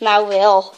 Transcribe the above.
Now I will.